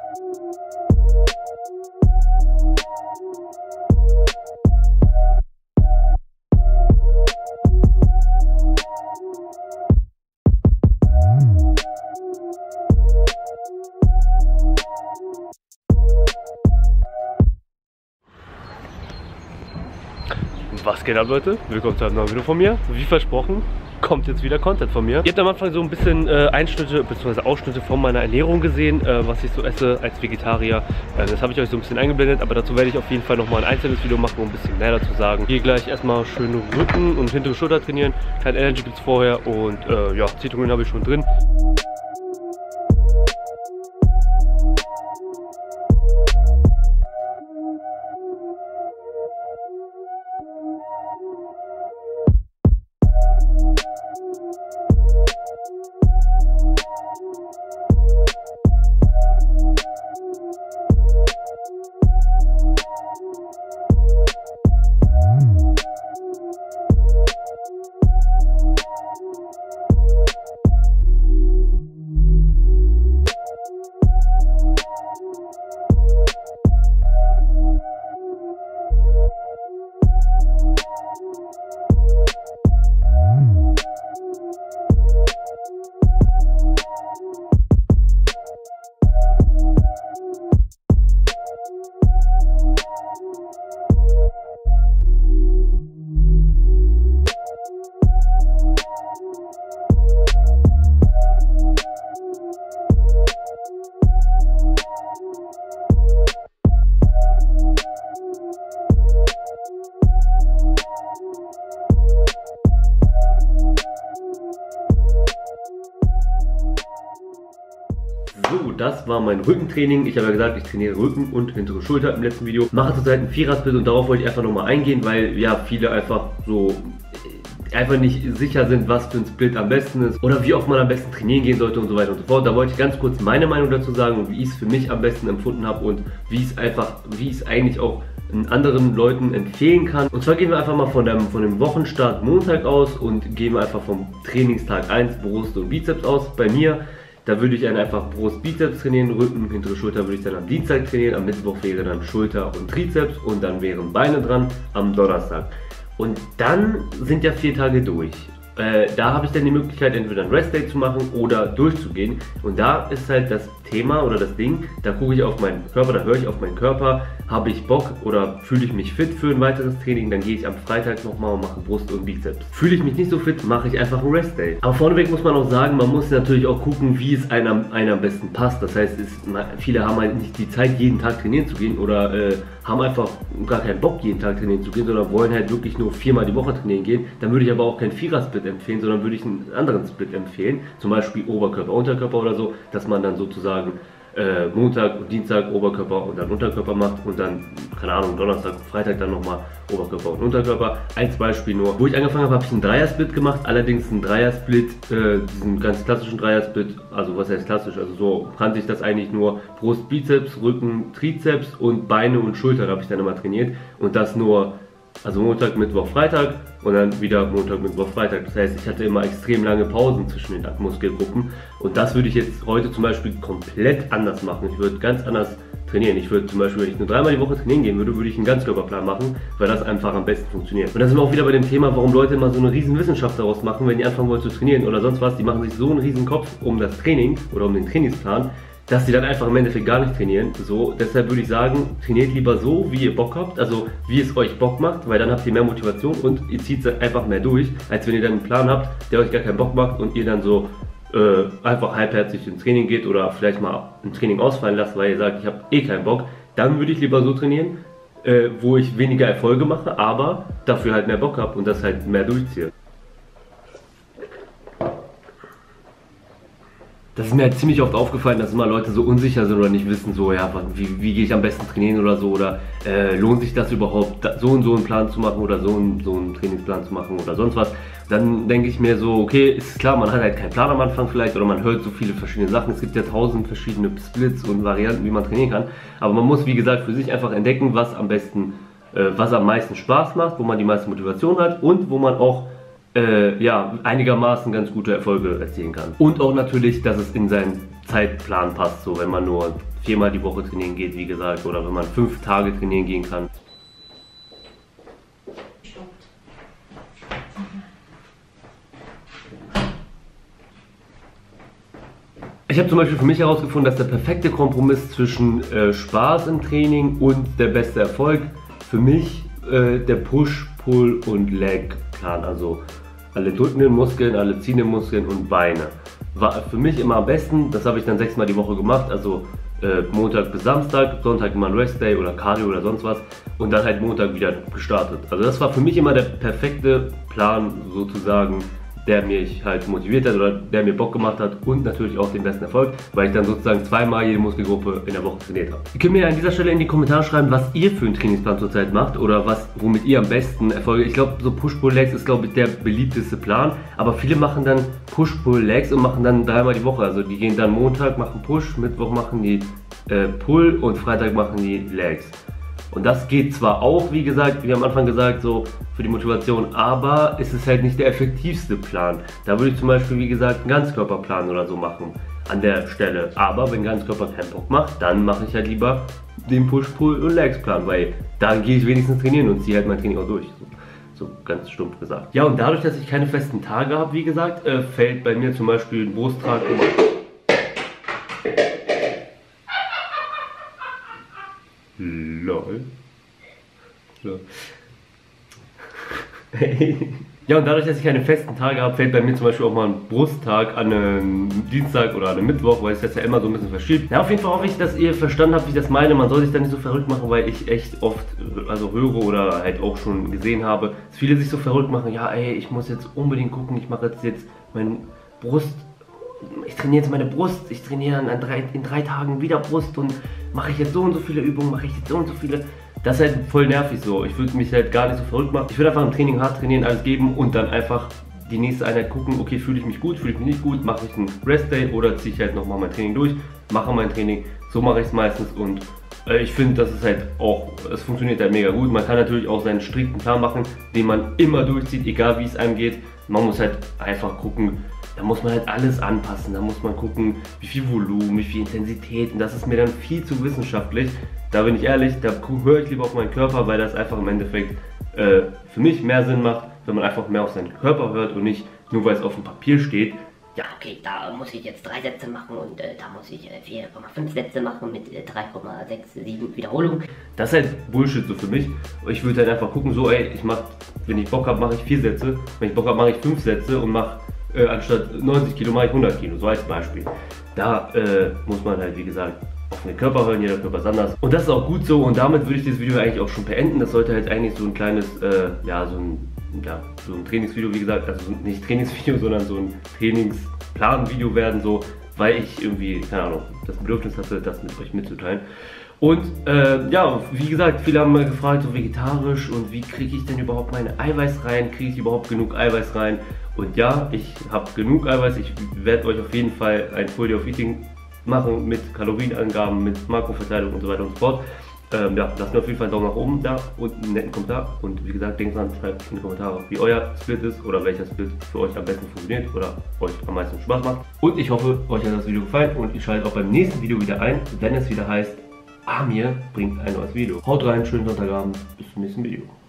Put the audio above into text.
Podcast. Was geht ab Leute? Willkommen zu einem neuen Video von mir. Wie versprochen, kommt jetzt wieder Content von mir. Ihr habt am Anfang so ein bisschen äh, Einschnitte bzw. Ausschnitte von meiner Ernährung gesehen, äh, was ich so esse als Vegetarier. Äh, das habe ich euch so ein bisschen eingeblendet, aber dazu werde ich auf jeden Fall nochmal ein einzelnes Video machen, um ein bisschen mehr dazu sagen. Hier gleich erstmal schön Rücken und hintere Schulter trainieren. Kein Energy gibt es vorher und äh, ja, Zeitungen habe ich schon drin. So, das war mein Rückentraining. Ich habe ja gesagt, ich trainiere Rücken und hintere Schulter im letzten Video. Mache zurzeit ein Vierer-Split und darauf wollte ich einfach nochmal eingehen, weil ja viele einfach so äh, einfach nicht sicher sind, was für ein Split am besten ist oder wie oft man am besten trainieren gehen sollte und so weiter und so fort. Da wollte ich ganz kurz meine Meinung dazu sagen und wie ich es für mich am besten empfunden habe und wie es einfach, wie es eigentlich auch anderen Leuten empfehlen kann. Und zwar gehen wir einfach mal von dem, von dem Wochenstart Montag aus und gehen wir einfach vom Trainingstag 1 Brust und Bizeps aus. Bei mir da würde ich dann einfach Brust, Bizeps trainieren, Rücken, hintere Schulter würde ich dann am Dienstag trainieren, am Mittwoch wäre dann Schulter und Trizeps und dann wären Beine dran am Donnerstag. Und dann sind ja vier Tage durch. Äh, da habe ich dann die Möglichkeit, entweder ein Rest Day zu machen oder durchzugehen. Und da ist halt das Thema oder das Ding, da gucke ich auf meinen Körper, da höre ich auf meinen Körper, habe ich Bock oder fühle ich mich fit für ein weiteres Training, dann gehe ich am Freitag nochmal und mache Brust und Bizeps. Fühle ich mich nicht so fit, mache ich einfach ein Rest Day. Aber vorneweg muss man auch sagen, man muss natürlich auch gucken, wie es einem, einem am besten passt. Das heißt, es, viele haben halt nicht die Zeit, jeden Tag trainieren zu gehen oder äh, haben einfach gar keinen Bock, jeden Tag trainieren zu gehen, sondern wollen halt wirklich nur viermal die Woche trainieren gehen. Dann würde ich aber auch keinen Vierer-Split empfehlen, sondern würde ich einen anderen Split empfehlen. Zum Beispiel Oberkörper, Unterkörper oder so, dass man dann sozusagen äh, Montag und Dienstag Oberkörper und dann Unterkörper macht und dann, keine Ahnung, Donnerstag, Freitag dann nochmal Oberkörper und Unterkörper. Als Beispiel nur. Wo ich angefangen habe, habe ich einen Dreier-Split gemacht, allerdings einen Dreier-Split, äh, diesen ganz klassischen Dreier-Split, also was heißt klassisch, also so kannte ich das eigentlich nur Brust, Bizeps, Rücken, Trizeps und Beine und Schultern habe ich dann immer trainiert und das nur also Montag, Mittwoch, Freitag und dann wieder Montag, Mittwoch, Freitag. Das heißt, ich hatte immer extrem lange Pausen zwischen den Muskelgruppen. Und das würde ich jetzt heute zum Beispiel komplett anders machen. Ich würde ganz anders trainieren. Ich würde zum Beispiel, wenn ich nur dreimal die Woche trainieren gehen würde, würde ich einen Ganzkörperplan machen, weil das einfach am besten funktioniert. Und da sind wir auch wieder bei dem Thema, warum Leute immer so eine riesen Wissenschaft daraus machen, wenn die anfangen wollen zu trainieren oder sonst was. Die machen sich so einen riesen Kopf um das Training oder um den Trainingsplan, dass sie dann einfach im Endeffekt gar nicht trainieren. So, deshalb würde ich sagen, trainiert lieber so, wie ihr Bock habt, also wie es euch Bock macht, weil dann habt ihr mehr Motivation und ihr zieht es einfach mehr durch, als wenn ihr dann einen Plan habt, der euch gar keinen Bock macht und ihr dann so äh, einfach halbherzig ins Training geht oder vielleicht mal ein Training ausfallen lasst, weil ihr sagt, ich habe eh keinen Bock. Dann würde ich lieber so trainieren, äh, wo ich weniger Erfolge mache, aber dafür halt mehr Bock habe und das halt mehr durchziehe. Das ist mir halt ziemlich oft aufgefallen, dass immer Leute so unsicher sind oder nicht wissen, so, ja, wie, wie gehe ich am besten trainieren oder so, oder äh, lohnt sich das überhaupt, so und so einen Plan zu machen oder so, und, so einen Trainingsplan zu machen oder sonst was. Dann denke ich mir so, okay, ist klar, man hat halt keinen Plan am Anfang vielleicht oder man hört so viele verschiedene Sachen. Es gibt ja tausend verschiedene Splits und Varianten, wie man trainieren kann. Aber man muss, wie gesagt, für sich einfach entdecken, was am besten, äh, was am meisten Spaß macht, wo man die meiste Motivation hat und wo man auch äh, ja, einigermaßen ganz gute Erfolge erzielen kann. Und auch natürlich, dass es in seinen Zeitplan passt, so wenn man nur viermal die Woche trainieren geht, wie gesagt, oder wenn man fünf Tage trainieren gehen kann. Ich habe zum Beispiel für mich herausgefunden, dass der perfekte Kompromiss zwischen äh, Spaß im Training und der beste Erfolg für mich äh, der Push, Pull und Leg Plan, also alle drückenden Muskeln, alle ziehenden Muskeln und Beine. War für mich immer am besten, das habe ich dann sechsmal die Woche gemacht, also äh, Montag bis Samstag, Sonntag immer ein Rest Day oder Cardio oder sonst was und dann halt Montag wieder gestartet. Also das war für mich immer der perfekte Plan sozusagen der mich halt motiviert hat oder der mir Bock gemacht hat und natürlich auch den besten Erfolg, weil ich dann sozusagen zweimal jede Muskelgruppe in der Woche trainiert habe. Ihr könnt mir an dieser Stelle in die Kommentare schreiben, was ihr für einen Trainingsplan zurzeit macht oder was, womit ihr am besten Erfolge. Ich glaube, so Push-Pull-Legs ist glaube ich der beliebteste Plan, aber viele machen dann Push-Pull-Legs und machen dann dreimal die Woche. Also die gehen dann Montag machen Push, Mittwoch machen die äh, Pull und Freitag machen die Legs. Und das geht zwar auch, wie gesagt, wie am Anfang gesagt, so für die Motivation, aber es ist halt nicht der effektivste Plan. Da würde ich zum Beispiel, wie gesagt, einen Ganzkörperplan oder so machen an der Stelle. Aber wenn Ganzkörper keinen Bock macht, dann mache ich halt lieber den Push-Pull- und Legs-Plan, weil dann gehe ich wenigstens trainieren und ziehe halt mein Training auch durch. So, so ganz stumpf gesagt. Ja, und dadurch, dass ich keine festen Tage habe, wie gesagt, äh, fällt bei mir zum Beispiel ein Brusttrag So. ja, und dadurch, dass ich keine festen Tage habe, fällt bei mir zum Beispiel auch mal ein Brusttag an einem Dienstag oder an einem Mittwoch, weil es das ja immer so ein bisschen verschiebt. Ja, auf jeden Fall hoffe ich, dass ihr verstanden habt, wie ich das meine. Man soll sich da nicht so verrückt machen, weil ich echt oft also höre oder halt auch schon gesehen habe, dass viele sich so verrückt machen. Ja, ey, ich muss jetzt unbedingt gucken, ich mache jetzt, jetzt mein Brust ich trainiere jetzt meine Brust, ich trainiere in drei, in drei Tagen wieder Brust und mache ich jetzt so und so viele Übungen, mache ich jetzt so und so viele. Das ist halt voll nervig so. Ich würde mich halt gar nicht so verrückt machen. Ich würde einfach im Training hart trainieren, alles geben und dann einfach die nächste Einheit gucken, okay, fühle ich mich gut, fühle ich mich nicht gut, mache ich einen Rest Day oder ziehe ich halt nochmal mein Training durch, mache mein Training. So mache ich es meistens und äh, ich finde, das ist halt auch, es funktioniert halt mega gut. Man kann natürlich auch seinen strikten Plan machen, den man immer durchzieht, egal wie es einem geht. Man muss halt einfach gucken, da muss man halt alles anpassen. Da muss man gucken, wie viel Volumen, wie viel Intensität. Und das ist mir dann viel zu wissenschaftlich. Da bin ich ehrlich, da höre ich lieber auf meinen Körper, weil das einfach im Endeffekt äh, für mich mehr Sinn macht, wenn man einfach mehr auf seinen Körper hört und nicht nur weil es auf dem Papier steht, ja, okay, da muss ich jetzt drei Sätze machen und äh, da muss ich äh, 4,5 Sätze machen mit äh, 3,67 Wiederholungen. Das ist halt Bullshit so für mich. Ich würde halt einfach gucken, so, ey, ich mach, wenn ich Bock habe, mache ich vier Sätze. Wenn ich Bock habe, mache ich fünf Sätze und mache äh, anstatt 90 Kilo mache ich 100 Kilo, so als Beispiel. Da äh, muss man halt, wie gesagt, auf den Körper hören, jeder Körper ist anders. Und das ist auch gut so und damit würde ich das Video eigentlich auch schon beenden. Das sollte halt eigentlich so ein kleines, äh, ja, so ein, ja, so ein Trainingsvideo, wie gesagt, also nicht Trainingsvideo, sondern so ein Trainingsplan-Video werden, so, weil ich irgendwie, keine Ahnung, das Bedürfnis hatte, das mit euch mitzuteilen. Und äh, ja, wie gesagt, viele haben mal gefragt, so vegetarisch und wie kriege ich denn überhaupt meine Eiweiß rein? Kriege ich überhaupt genug Eiweiß rein? Und ja, ich habe genug Eiweiß. Ich werde euch auf jeden Fall ein Folie of Eating machen mit Kalorienangaben, mit Makroverteilung und so weiter und so fort. Ähm, ja, lasst mir auf jeden Fall einen Daumen nach oben da und einen netten Kommentar. Und wie gesagt, denkt dran, schreibt in die Kommentare, wie euer Split ist oder welcher Split für euch am besten funktioniert oder euch am meisten Spaß macht. Und ich hoffe, euch hat das Video gefallen und ihr schaltet auch beim nächsten Video wieder ein, wenn es wieder heißt, Amir bringt ein neues Video. Haut rein, schönen Sonntagabend, bis zum nächsten Video.